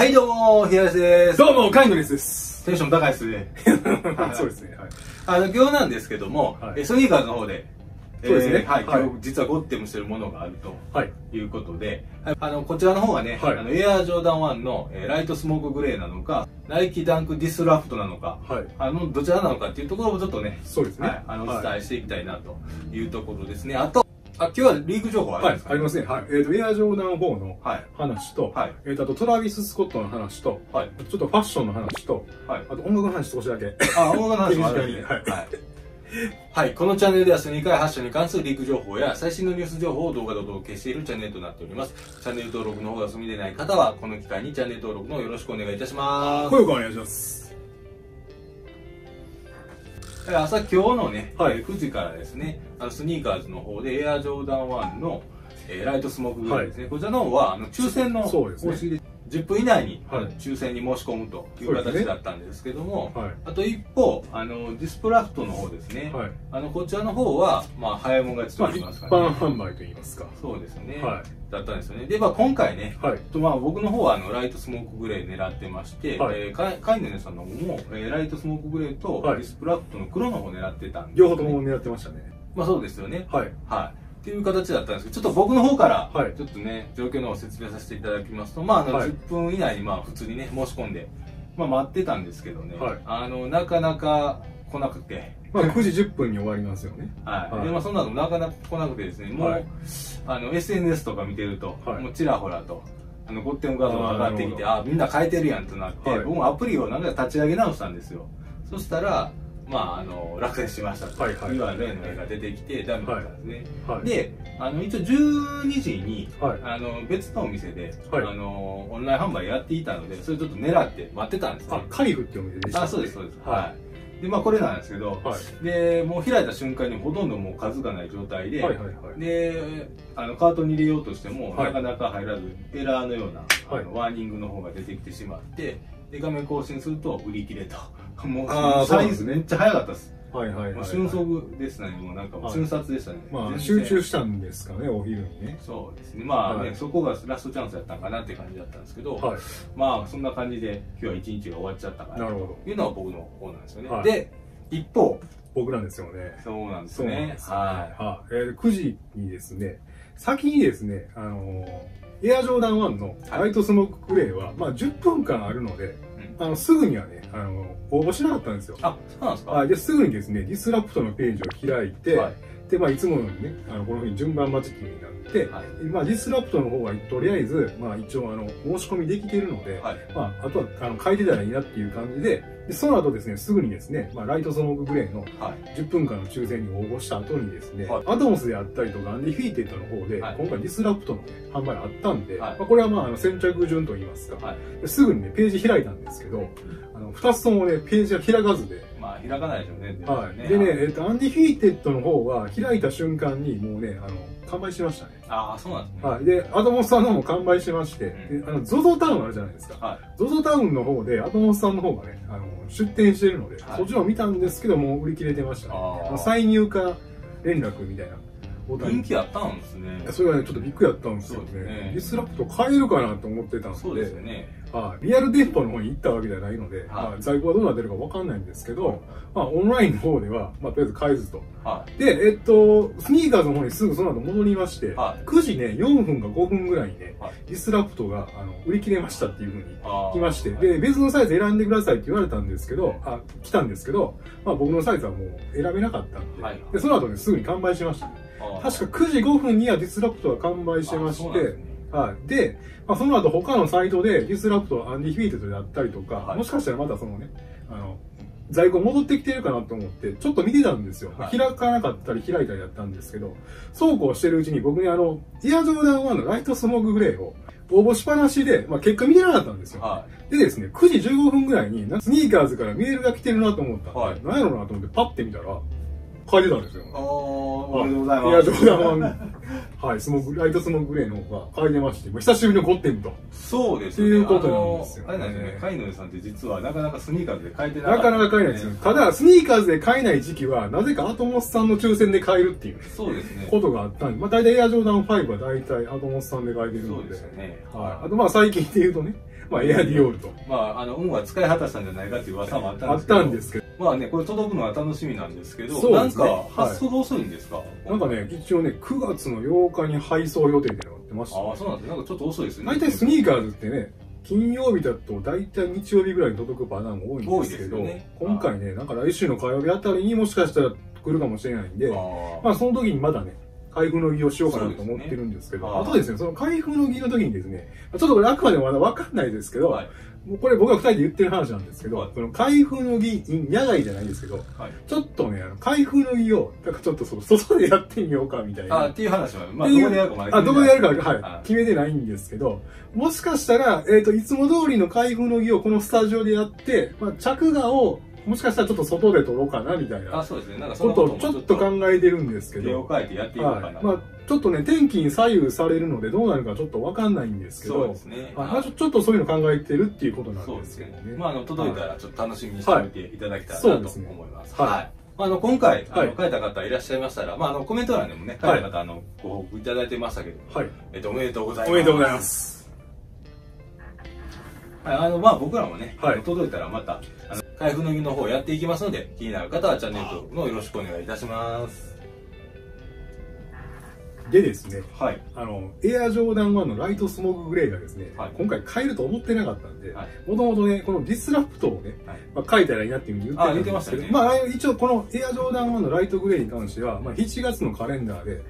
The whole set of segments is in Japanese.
はい、どうも、平安です。どうも、カインドレスです。テンション高いですね。そうですね。はい。あの、今日なんですけども、はいえスニーカーズの方で、そうですねえーはい、はい今日実は Got 'em してるものがあると。はい。いうことで、はいあの、こちらの方がね、はいあの、エアージョーダン1の、えーライトスモークグレーなのか、ナイキダンクディスラプトなのか、はい。あの、どちらなのかっていうところをちょっとね、そうですね。はい、あの、おはい伝えしていきたいなというところですね。あと、あ、今日はリーク情報あるんはいです。か、ありますね。はい。えっ、と、エアジョーダン4のはい。話と、はい。えっ、と、あとトラビス・スコットの話と、はい。ちょっとファッションの話と、はい。あと音楽の話少しだけ。あ、音楽の話もあるんで。手短にはい。はい。このチャンネルではスニーカー発祥に関するリーク情報や最新のニュース情報を動画でお届けしているチャンネルとなっております。チャンネル登録の方が済みでない方は、この機会にチャンネル登録のよろしくお願いいたします。声をお願いします。え朝今日のね、はい。えー9時からですね、あのスニーカーズの方でエアジョーダン1の、えーライトスモークグレーですね。こちらの方は、あの抽選のそうですね。方式で10分以内に、はい抽選に申し込むという形だったんですけども、はい。あと一方、あの、ディスプラフトの方ですね。はい。あの、こちらの方は、まあ、早いもん勝ちとまあ、一言いますかね。般販売といいますか。そうですね。はだったんですよね。で、まあ、今回ね、はい。とまあ、僕の方はあのライトスモークグレー狙ってまして、はいえーカイネネさんの方も、えーライトスモークグレーとはいディスプラフトの黒の方狙ってたんです、両方とも狙ってましたね。まあそうですよね。はい。はい。っていう形だったんですけど、ちょっと僕の方から、はい。ちょっとね、状況の方を説明させていただきますと、まあ、あの、はい。10分以内に、まあ、普通にね、申し込んで、まあ、待ってたんですけどね、はい。あの、なかなか来なくて、まあ、9時10分に終わりますよね。はい。はい。で、まあ、そんなのなかなか来なくてですね、もう、はいあの、SNS とか見てると、はい。もうちらほらと、あの、ゴッテム画像が上がってきて、ああみんな変えてるやんとなって、はい。僕もアプリをなんか立ち上げ直したんですよ。そしたら、まあ、あの、落選しましたと。はいはいいう URL の絵が出てきて、ダメだったんですね。はい。で、あの、一応12時に、はい。あの、別のお店で、はいあの、オンライン販売やっていたので、それちょっと狙って待ってたんですねあ。、カリフってお店でしたっあ、けそうです、そうです。ははい。で、まあ、これなんですけど、い。はい。で、もう開いた瞬間にほとんどもう数がない状態で、はいはいはい。で、あの、カートに入れようとしても、はいなかなか入らず、エラーのような、はいあのワーニングの方が出てきてしまって、で、画面更新すると売り切れと。もう、あーそうなんですねめっちゃ早かったです。はいはいはい。瞬足でしたね。もうなんか瞬殺でしたね。まあ、集中したんですかね、お昼にね。そうですね。まあね、はいそこがラストチャンスだったんかなって感じだったんですけど、はい。まあそんな感じで今日は一日が終わっちゃったかななるほど。というのは僕の方なんですよね。はいで、一方、僕なんですよね。そうなんですね。ははい。えー9時にですね、先にですね、あのーエアジョーダン1のライトスモーククレーは、まあ10分間あるので、うんあの、すぐにはね、あの応募しなかったんですよい。。あ、そうなんですか？はい。で、すぐにですね、ディスラプトのページを開いて、はいで、まあ、いつものようにね、あの、このふうに順番待ちになって、はいまあ、ディスラプトの方は、とりあえず、まあ、一応、あの、申し込みできているので、はい。まあ、あとは、あの、買えてたらいいなっていう感じで、でその後ですね、すぐにですね、まあ、ライトスモークグレーのはい。10分間の抽選に応募した後にですね、はいアトモスであったりとか、アンディフィーテッドの方で、はい今回ディスラプトの、ね、販売あったんで、はいまあ、これはまあ、あの先着順といいますか、すぐにね、ページ開いたんですけど、あの、2つともね、ページが開かずで、まあ開かないでしょうね。はい。でね、えっと、アンディフィーテッドの方は、開いた瞬間にもうね、あの、完売しましたね。ああ、そうなんですね。はい。で、アトモスさんの方も完売しまして、うんであの、ゾゾタウンあるじゃないですか。はい。ゾゾタウンの方で、アトモスさんの方がね、あの、出店してるので、はいそっちを見たんですけど、もう売り切れてましたね。あ再入荷連絡みたいな人気あったんですね。それがね、ちょっとびっくりだったんですよね。ねディスラプト買えるかなと思ってたんで、そうですよね。はいリアル店舗の方に行ったわけじゃないので、はい。まあ、在庫はどうなってるかわかんないんですけど、まあ、オンラインの方では、まあ、とりあえず買えずと。はで、えっと、スニーカーズの方にすぐその後戻りまして、はい。9時ね、4分か5分ぐらいにね、はい。ディスラプトがあの売り切れましたっていうふうに来まして、はいで、別のサイズ選んでくださいって言われたんですけど、あ、来たんですけど、まあ僕のサイズはもう選べなかったんで、はい。で、その後ね、すぐに完売しましたね。確か9時5分にはディスラプトが完売してましてはい。で、まあ、その後他のサイトでディスラプト、アンディフィーテッドであったりとか、はいもしかしたらまたそのね、あの、在庫戻ってきてるかなと思って、ちょっと見てたんですよ。はい開かなかったり開いたりだったんですけど、そうこうしてるうちに僕にあの、エアジョーダン1のライトスモークグレーを応募しっぱなしで、まあ、結果見てなかったんですよ。はでですね、9時15分ぐらいに、スニーカーズからメールが来てるなと思ったんで、はい何やろうなと思ってパッて見たら、書いてたんですよ。い。おー、おめでとうございいや、ます。冗談は、はい、スモーク、ライトスモークグレーの方が書いてまして、まあ久しぶりのゴッテムと。そうですっていうことなんですよねあれなんですよね。カイノエさんって実はなかなかスニーカーズで買えてなかなったかなか買えないですよ。ただ、スニーカーズで買えない時期は、なぜかアトモスさんの抽選で買えるっていうそうですね。ことがあったんで、まあ大体エアジョーダン5は大体アトモスさんで買えてるそうので。ですよね。はい。あとまあ最近で言うとね、まあエアディオールと。まあ、あの、運は使い果たしたんじゃないかっていう噂もあったんあっですけど。たんですけど、まあね、これ届くのは楽しみなんですけど、ねなんか発送が遅いんですか、なんかね、一応ね、9月の8日に配送予定ってなってました。ああ、そうなんですね。なんかちょっと遅いですね。大体スニーカーズってね、金曜日だと大体日曜日ぐらいに届くパターンも多いんですけど、ね今回ね、なんか来週の火曜日あたりにもしかしたら来るかもしれないんで、あーまあその時にまだね、開封の儀をしようかなと思ってるんですけど、ねあとですね、その開封の儀の時にですね、ちょっとこれあくまでもまだわかんないですけど、はい。もうこれ僕が二人で言ってる話なんですけど、はいその開封の儀、野外じゃないんですけど、はい。ちょっとね、あの開封の儀を、なんかちょっとその外でやってみようかみたいな。あーっていう話は、まあ、どこでやるかまだあ、どこでやるか、はい、あ決めてないんですけど、もしかしたら、えっ、と、いつも通りの開封の儀をこのスタジオでやって、まあ、着画を、もしかしたらちょっと外で撮ろうかな、みたいあ、なそうですね。なんかそことちょっと考えてるんですけど、変えてやっていこうかな。はい。まあ、ちょっとね、天気に左右されるのでどうなるかちょっとわかんないんですけどそうで、すね。はいまあちょっとそういうの考えてるっていうことなんそうでですすけどね。ね。まあ、あの、届いたらちょっと楽しみにしておいていただけたらなと思います。はいはい。まあ、あの、今回、あの、はい書いた方いらっしゃいましたら、まあ、あの、コメント欄でもね、書いた方、あの、ご報告いただいてましたけど、はい。えっと、おめでとうございます。おめでとうございま。す。はい、あの、まあ、僕らもね、はい届いたらまた、あの、開封の儀の方やっていきますので、気になる方はチャンネル登録のよろしくお願いいたします。でですね、はい。あの、エアジョーダン1のライトスモークグレーがですね、はい今回買えると思ってなかったんで、はい。もともとね、このディスラプトをね、はいまあ、書いたらいいなっていうふうに言ってたんですけど、あ言ってましたよねまあ一応このエアジョーダン1のライトグレーに関しては、まあ7月のカレンダーで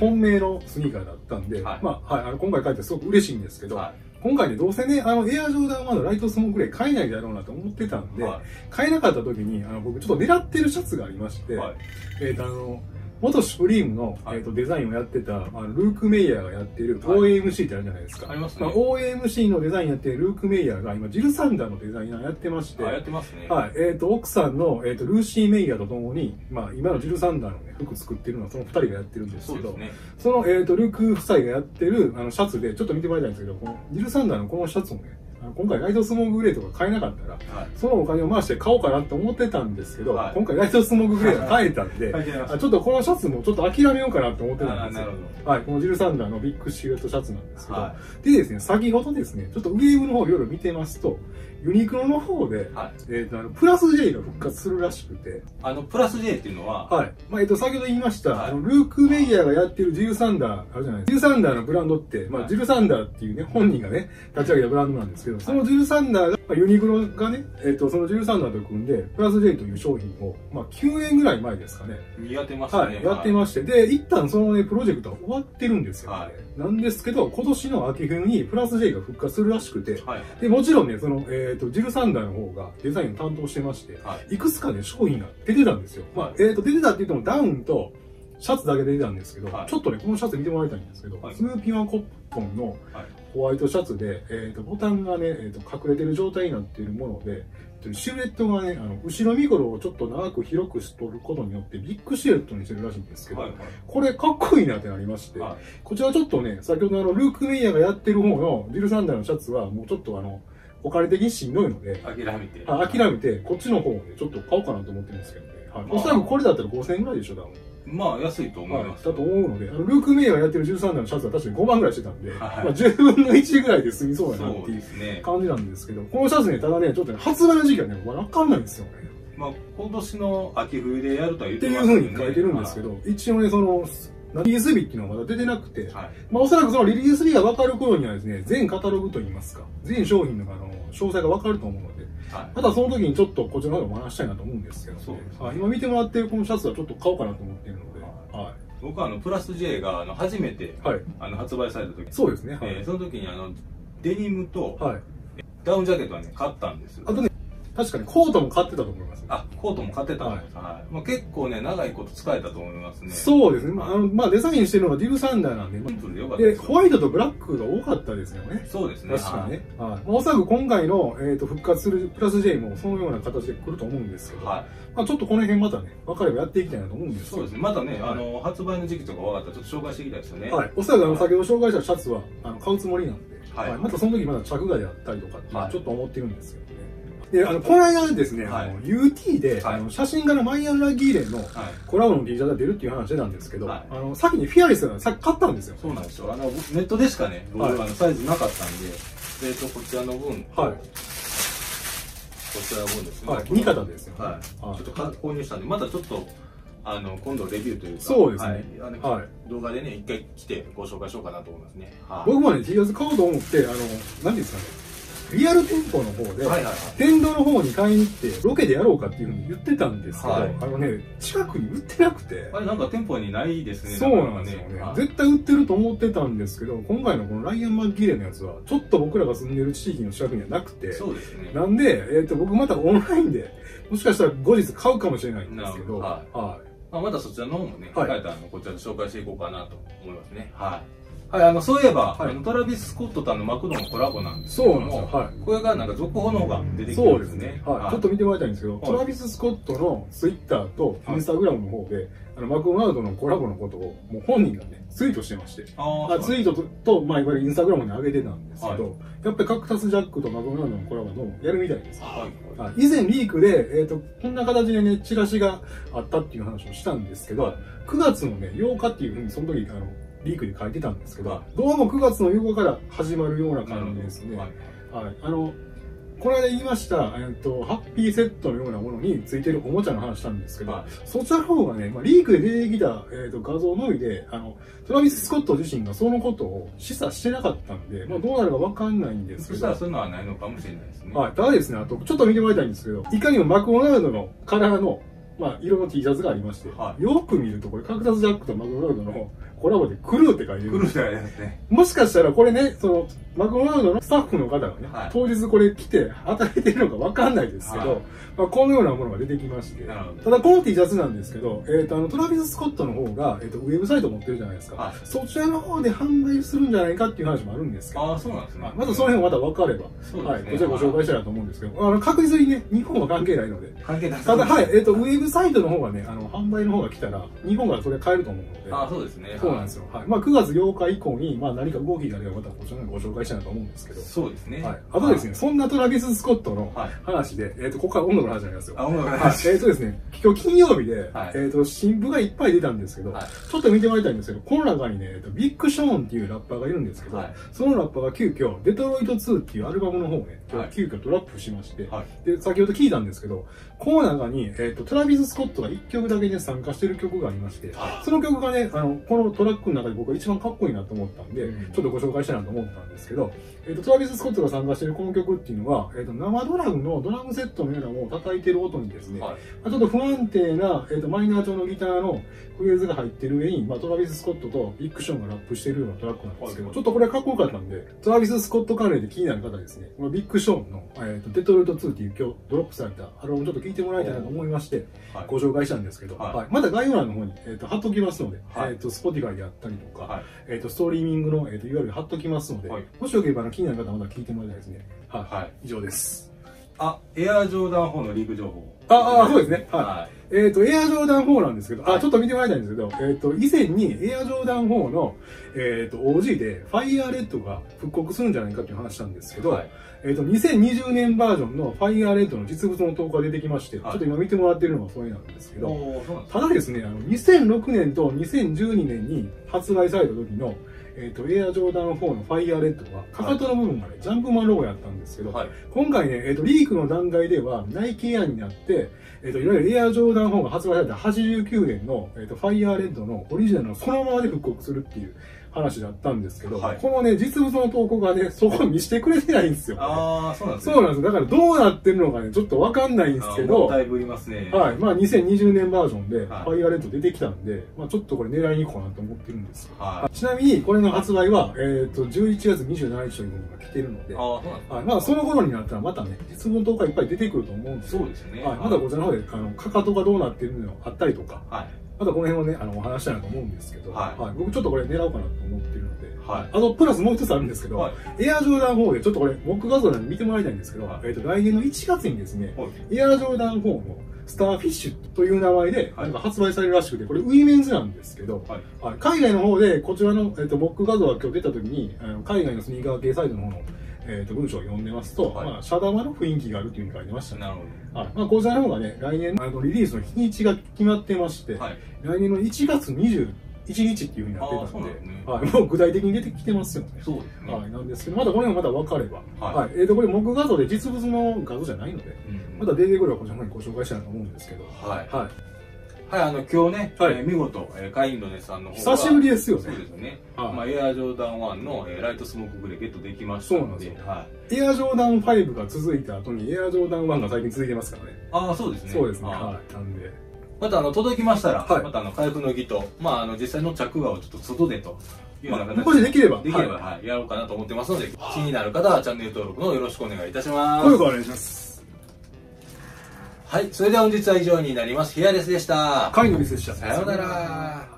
本命のスニーカーだったんで、はいまあはい、あの今回書いてすごく嬉しいんですけど、は今回ね、どうせね、あのエアジョーダン1のライトスモークグレー買えないだろうなと思ってたんい。で、は買えなかった時に、あの僕ちょっと狙ってるシャツがありまして、い。はい。えっ、とあの、元シュプリームの、はい。えー、とデザインをやってた、あのルーク・メイヤーがやってるはい。OAMC ってあるじゃないですか。ありますね。あ、OAMC のデザインやってるルーク・メイヤーが今、ジル・サンダーのデザイナーやってまして、あ、やってますね。はい、えっ、と、奥さんの、えー、とルーシー・メイヤーと共に、まあ、今のジル・サンダーの、ね、服作ってるのはその二人がやってるんですけど、その、えー、とルーク夫妻がやってるあのシャツで、ちょっと見てもらいたいんですけど、このジル・サンダーのこのシャツをね、今回ライトスモーググレーとか買えなかったら、はい。そのお金を回して買おうかなと思ってたんですけど、はい。今回ライトスモーググレーが買えたんで、書い。ちょっとこのシャツもちょっと諦めようかなと思ってたんですよはい、このジル・サンダーのビッグシルエットシャツなんですけど、はでですね、先ほどですね、ちょっとウェーブの方いろいろ見てますと、ユニクロの方で、はい。えっ、と、あの、プラス J が復活するらしくて、あの、プラス J っていうのは、はい。まあ、えっと、先ほど言いました、はいあのルーク・メイヤーがやってるジル・サンダー、あるじゃないですか。ジル・サンダーのブランドって、まあ、はいジル・サンダーっていうね、本人がね、立ち上げたブランドなんですけど、そのジル・サンダーが、まあ、ユニクロがね、えっと、そのジル・サンダーと組んで、プラス J という商品を、まあ、9年ぐらい前ですかね、やってましたね。はい、やってまして、で、一旦そのね、プロジェクトは終わってるんですよ、ねはいなんですけど、今年の秋冬にプラス J が復活するらしくて、はい。で、もちろんね、その、えっ、と、ジル・サンダーの方がデザインを担当してまして、はい。いくつかね、商品が出てたんですよ。まあ、えっ、と、出てたって言ってもダウンとシャツだけ出てたんですけど、はいちょっとね、このシャツ見てもらいたいんですけど、はいスヌーピーワンコットンのはいホワイトシャツで、えっ、と、ボタンがね、えっ、と、隠れてる状態になっているもので、えっとシルエットがね、あの、後ろ身頃をちょっと長く広くしとることによって、ビッグシルエットにしてるらしいんですけど、はい。これかっこいいなってなりまして、はいこちらちょっとね、先ほどのあの、ルーク・メイヤーがやってる方のジル・サンダーのシャツは、もうちょっとあの、お金的にしんどいので、諦めて。あ諦めて、こっちの方をね、ちょっと買おうかなと思ってるんですけどね。はい、おそらくこれだったら5000円ぐらいでしょ、多分。まあ、安いと思はいい、ます。だと思うので、あのルーク・メイヤーがやってる13段のシャツは確かに5万ぐらいしてたんで、はいまあ、10分の1ぐらいで済みそうやなっていう。感じなんですけど、このシャツね、ただね、ちょっとね、発売の時期はね、わかんないんですよね。まあ、今年の秋冬でやるとは言っってていうます風に書いてるんですけど、一応ね、その、リリース日っていうのはまだ出てなくて、はい。まあおそらくそのリリース日が分かる頃にはですね、全カタログといいますか、全商品のあの詳細が分かると思うので、はい。またその時にちょっとこちらの方でお話したいなと思うんですけど、ねはい今見てもらってるこのシャツはちょっと買おうかなと思っているので、は僕はあの、プラス J が、あの、初めて、い。はい。あの、発売された時そうですね。はい。えーその時にあの、デニムとはい。ダウンジャケットはね、買ったんですよ。あとね、確かにコートも買ってたと思います。あ、コートも買ってたんです。はい。まあ、結構ね、長いこと使えたと思いますね。そうですね。まあ、あの、まあ、デザインしてるのがディル・サンダーなんで、まシンプルで。ホワイトとブラックが多かったですよね。そうですね。確かにね。はい。まあ、おそらく今回の、えっ、と、復活するプラス J もそのような形で来ると思うんですけど、はい。まあ、ちょっとこの辺またね、分かればやっていきたいなと思うんですけどそうですね。またね、はいあの、発売の時期とか分かったらちょっと紹介していきたいですよね。はい。おそらくあの、先ほど紹介したシャツは、あの、買うつもりなんで、はいまたその時まだ着画であったりとかちょっと思ってるんですけどね。で、あの、この間ですね、はいあの、UT で、はいあの、写真家のマイアン・ラギーレンのはい。コラボの T シャツが出るっていう話してたんですけど、はいあの、先にフィアレスがさっき買ったんですよ。そうなんですよ。あの、ネットでしかね、僕、はいあの、サイズなかったんで、えっ、と、こちらの分と、はいこちらの分ですね。はい2型ですよねはい。はいちょっとか購入したんで、またちょっと、あの、今度レビューというか、そうですねはい。あのはい動画でね、一回来てご紹介しようかなと思いますね。はい。僕もね T シャツ買おうと思ってあの何ですかねリアル店舗の方で、はいはいはい。天童の方に買いに行ってロケでやろうかっていうふうに言ってたんですけど、はいあのね近くに売ってなくてあれなんか店舗にないですね。そうなんですよねはい絶対売ってると思ってたんですけど今回のこのライアン・マッギレのやつはちょっと僕らが住んでる地域の近くにはなくてそうですね。なんで、えー、と僕またオンラインでもしかしたら後日買うかもしれないんですけど、なるほはまあ、またそちらの方もね、はい書いたあのこちらで紹介していこうかなと思いますね。はい。はい、あの、そういえば、はい。あのトラビス・スコットとあのマクドのコラボなんい、ですけども、そうなんですよ、はい。これがなんか続報の方が出てきてそうでね。るんですすね。はい。ちょっと見てもらいたいんですけど、はい。トラビス・スコットのツイッターとインスタグラムの方で、あのマクドナルドのコラボのことをもう本人がねツイートしてまして。あーあツイートとと、まあ、いわゆるインスタグラムに上げてたんですけど、はい。やっぱりカクタスジャックとマクドナルドのコラボのやるみたいです。はい。はい。以前リークで、えー、とこんな形でねチラシがあったっていう話をしたんですけど、はい。9月のね8日っていうふうにその時あのリークで書いてたんですけど、はどうも9月の8日から始まるような感じですね。はいはい、あのこの間言いました、えっと、ハッピーセットのようなものについてるおもちゃの話したんですけど、はい。そちらの方がね、まあ、リークで出てきた、えっと画像のみであのトラビス・スコット自身がそのことを示唆してなかったんで、まあ、どうなるかわかんないんですけど。そしたら、そういうのはないのかもしれないですね。はい、ただですね、あとちょっと見てもらいたいんですけど、いかにもマクドナルドのカラーの、まあ、色の T シャツがありまして、はい。よく見るとこれ、カクタスジャックとマクドナルドのコラボでクルーって書いてる。んです来るじですね。もしかしたらこれね、その、マクドナルドのスタッフの方がね、はい。当日これ来て働いてるのかわかんないですけど、はい。まあ、このようなものが出てきまして、ただこの T シャツなんですけど、えっ、と、あの、トラビス・スコットの方が、えっ、と、ウェブサイト持ってるじゃないですか、はい。そちらの方で販売するんじゃないかっていう話もあるんですけど、ああ、そうなんですね。はい。またその辺また分かれば、ね。はい、こちらご紹介したいなと思うんですけど、あの、確実にね、日本は関係ないので、関係ないただ、はい、えっ、と、ウェブサイトの方がね、あの、販売の方が来たら、日本がそれ買えると思うので、ああ、そうですね。そうなんですよ。はい。まあ、9月8日以降に、まあ、何か動きがあれば、またご紹介したいなと思うんですけど。そうですね。はい。あとですね、そんなトラビス・スコットのはい話で、えっ、と、ここから音楽の話になりますよ。あ、音楽のはい話。。えっ、とですね、今日金曜日で、はいえっ、と、新譜がいっぱい出たんですけど、はいちょっと見てもらいたいんですけど、この中にね、えっとビッグ・ショーンっていうラッパーがいるんですけど、はいそのラッパーが急遽、デトロイト2っていうアルバムの方をね、急遽トラップしまして、はい。で、先ほど聞いたんですけど、この中に、えっ、と、トラビス・スコットが1曲だけね、参加してる曲がありまして、はその曲がね、あの、このトラックの中で僕が一番かっこいいなと思ったんで、うん。ちょっとご紹介したいなと思ったんですけど、えっ、と、トラビス・スコットが参加してるこの曲っていうのは、えっ、と、生ドラムのドラムセットのようなものを叩いてる音にですね、はい。まあちょっと不安定な、えー、とマイナー調のギターのフレーズが入ってる上に、まあ、トラビス・スコットとビッグ・ショーンがラップしてるようなトラックなんですけど、はい。ちょっとこれはかっこよかったんで、トラビス・スコット関連で気になる方はですね、このビッグ・ショーンの、えー、とデトロイト2っていう今日ドロップされたアルバムちょっと聴いてもらいたいなと思いまして、はい。ご紹介したんですけど、はいはいまた概要欄の方に、えー、と貼っときますので、はいえー、と Spotify であったりとか、はい。えー、とストリーミングの、えー、といわゆる貼っときますので、はいもしよければ気になる方はまた聞いてもらいたいですね。はい、はい以上です。あ、エアジョーダン4のリーグ情報。ああそうですねはいはえっ、と、エアジョーダン4なんですけど、はいあ、ちょっと見てもらいたいんですけど、えっ、と、以前にエアジョーダン4の、えっ、と、OG で、ファイヤーレッドが復刻するんじゃないかっていう話したんですけい。ど、はい。えっ、と、2020年バージョンのファイヤーレッドの実物の投稿が出てきまして、はいちょっと今見てもらってるのがそれなんですけど、ただですね、あの、2006年と2012年に発売された時の、えっ、と、エアジョーダン4のファイヤーレッドは、かかとの部分がね、ジャンプマンロゴやったんですけど、はい。今回ね、えっ、と、リークの段階では、ナイキエアになって、えっ、と、いわゆるエアジョーダン4が発売された89年の、えっ、と、ファイヤーレッドのオリジナルのそのままで復刻するっていう話だったんですけど、はいこのね、実物の投稿がね、そこ見せてくれてないんですよ。ああ、そうなんですね。そうなんです。だからどうなってるのかね、ちょっとわかんないんですけど、だいぶいますね。はい。まあ、2020年バージョンで、フはいァイヤーレッド出てきたんで、まあ、ちょっとこれ狙いに行こうかなと思ってるんですよ。はちなみに、これの発売は、えっ、と、11月27日というものが来てるので、い。ああ、そうなんですはい、まあその頃になったらまたね、実物投稿いっぱい出てくると思うんですよそうですね。はい、またこちらの方で、あの、かかとがどうなってるのがあったりとか、はい。またこの辺をね、あの、お話したいなと思うんですけど、はい僕ちょっとこれ狙おうかなと思ってるので、はい。あと、プラスもう一つあるんですけど、はい。エアジョーダン4で、ちょっとこれ、僕画像なんで見てもらいたいんですけど、はいえっ、と、来年の1月にですね、はい。エアジョーダン4のスターフィッシュという名前で、はいなんか発売されるらしくて、これウィメンズなんですけど、はい。はい、海外の方でこちらの、えっと僕画像が今日出た時にあの海外のスニーカー系サイトの方の、えっと文章を読んでますと、はいまあ、シャダマの雰囲気があるというふうに書いてましたね。なるほはいまあ、こちらの方がね、来年あのリリースの日にちが決まってまして、ど。はい。来年の1月20 1日っていうふうになってたんでねはい、もう具体的に出てきてますよね。そうですね。はい、なんですけど、まだこれもまだ分かれば。はいはい。えっ、と、これ木画像で実物の画像じゃないので、うんまだ出てくればこちらの方にご紹介したいなと思うんですけど。はい。はい。はい、あの、今日ね、はいえー見事、えーカインドネさんの方久しぶりですよねそうですよね。はいまあ、エアジョーダン1の、えーライトスモークグレーゲットできましたので、そうなんではい。エアジョーダン5が続いた後にエアジョーダン1が最近続いてますからね。ああ、そうですね。そうですね。はいはい。なんで。また、あの、届きましたら、はいまた、あの、開封の儀と、まあ、あの、実際の着画をちょっと外でというようなまあ、形でできれば。できれば、はい。はい、やろうかなと思ってますので、気になる方はチャンネル登録のよろしくお願いいたします。ご協力お願いします。はい、それでは本日は以上になります。ヒアレスでした。会のミスでした。さようなら。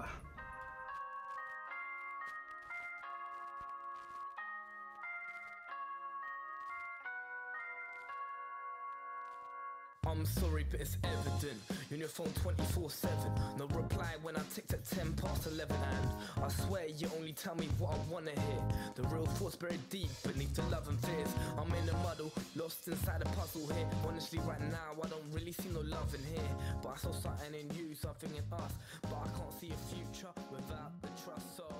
I'm sorry, but it's evident. You're on your phone 24 7. No reply when I ticked at 10 past 11. And I swear you only tell me what I wanna hear. The real thoughts buried deep beneath the love and fears. I'm in a muddle, lost inside a puzzle here. Honestly, right now, I don't really see no love in here. But I saw something in you, something in us. But I can't see a future without the trust, so.